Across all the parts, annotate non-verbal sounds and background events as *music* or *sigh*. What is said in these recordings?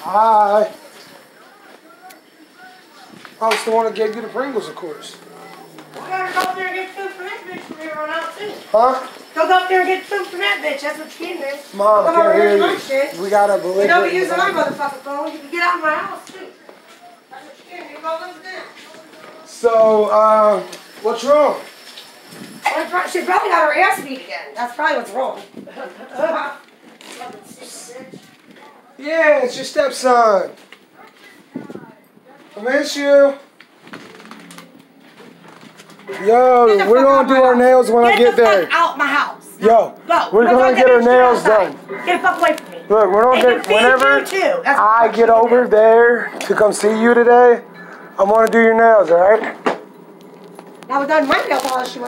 Hi. I was the one that gave you the Pringles, of course. We gotta go up there and get food from that bitch from here on out too. Huh? Go go up there and get food from that bitch. That's what you're getting there. Mom, Come can't over here hear you. my shit. We got a You don't be belligerent. using my motherfucking phone. You can get out of my house too. That's what you're getting. You go live with. So, uh, what's wrong? Well, pro- She probably got her ass beat again. That's probably what's wrong. *laughs* Fucking sick bitch. Yeah, it's your stepson. I miss you. Yo, we're gonna do our house. nails when I Get get the there. fuck out my house. Yo, Go. we're Go gonna get get our nails outside. done. Get the fuck away from me. Look, we're gonna get whenever too. I get over do. there to come see you today. I'm gonna do your nails, all right? Now we're done my nail polish, you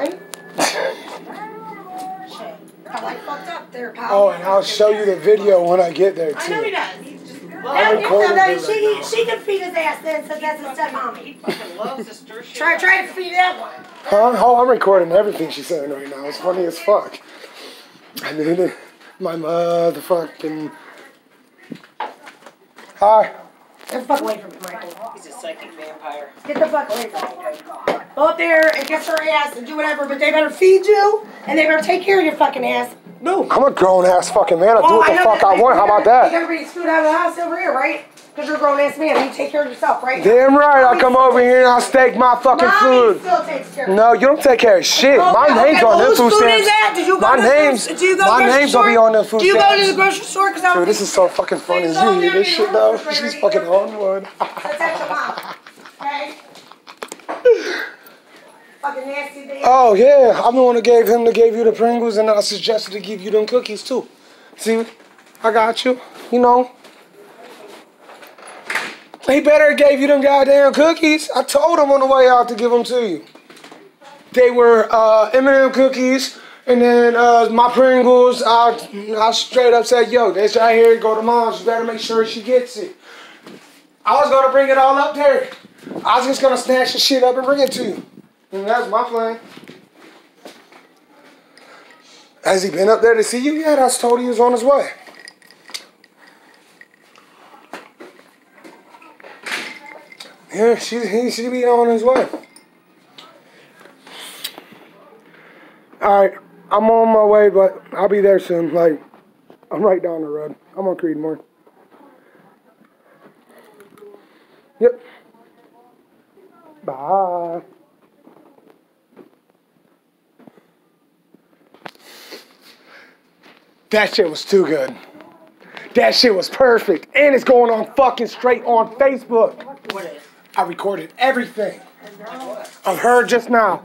ain't? Shit. Got like fucked up there, pal. Oh, and I'll show you the video when I get there too. I know he too. does. He's just. I'm recording now, she, right now. she can feed his ass then, so that's his stepmommy. fucking loves to stir shit Try, try to feed that one. Huh? Oh, I'm recording everything she's saying right now. It's funny as fuck. I mean, *laughs* my motherfucking. Hi. Get the fuck away from me, Michael. He's a psychic vampire. Get the fuck away from me. Go up there and kiss her ass and do whatever, but they better feed you and they better take care of your fucking ass. Move. I'm a grown ass fucking man. I do Oh, what the know fuck I want. How about that? bring food out of the house over here, right? Because you're a grown ass man you take care of yourself, right? Damn right. I come over here and I stake my fucking Mommy food. still takes care No, you don't take care of shit. Oh, okay, My name's okay, on well, them food stamps. is that? Did you go My to name's grocery- do you go my name's gonna be on them food Do you go stamps. to the grocery store? Cause I'm Dude, this is so fucking funny. You hear this shit though? She's fucking on one. Protect your mom. Okay? Fucking nasty bitch. Oh yeah, I'm the one that gave him that gave you the Pringles, and I suggested to give you them cookies too. See, I got you. You know. He better gave you them goddamn cookies. I told him on the way out to give them to you. They were uh, M&M cookies, and then uh, my Pringles. I, I straight up said, "Yo, this right here. Go to mom's. You better make sure she gets it." I was gonna bring it all up there. I was just gonna snatch the shit up and bring it to you. And that's my plan. Has he been up there to see you yet? I was told he was on his way. Yeah, she he she be on his way. All right, I'm on my way, but I'll be there soon. Like, I'm right down the road. I'm on Creedmoor. Yep. Bye. That shit was too good. That shit was perfect. And it's going on fucking straight on Facebook. What is? I recorded everything of her just now.